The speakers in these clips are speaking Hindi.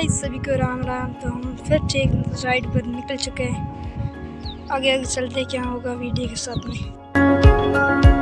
गाइस सभी को राम राम तो हम फिर एक राइड पर निकल चुके हैं। आगे आगे चलते क्या होगा वीडियो के साथ में।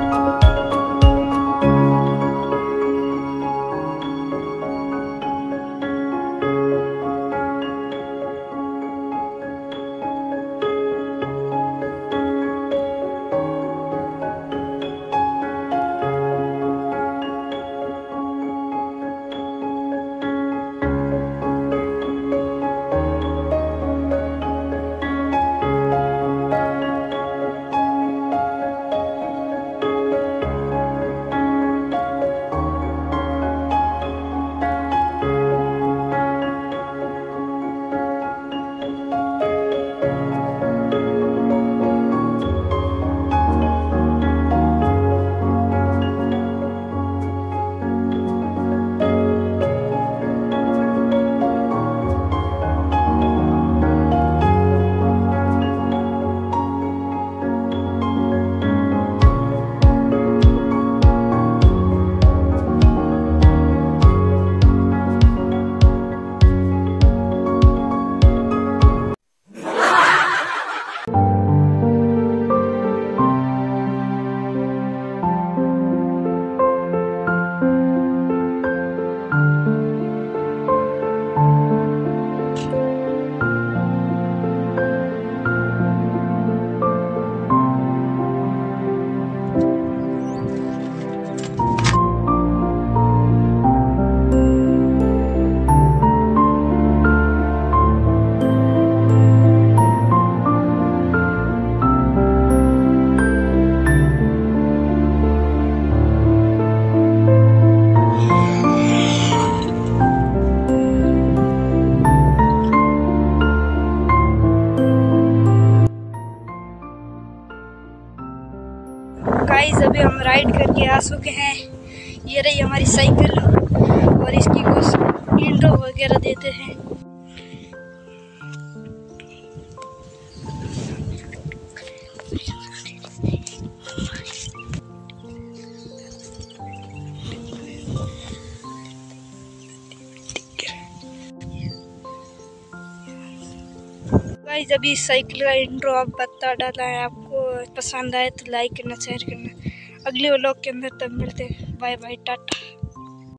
गाइस अभी हम राइड करके आ चुके हैं। ये रही हमारी साइकिल और इसकी कुछ इंट्रो वगैरह देते हैं। गाइस अभी साइकिल का इंट्रो आप बता डाला है, आपको पसंद आए तो लाइक करना शेयर करना। अगले व्लॉग के अंदर तब मिलते हैं। Bye bye Tata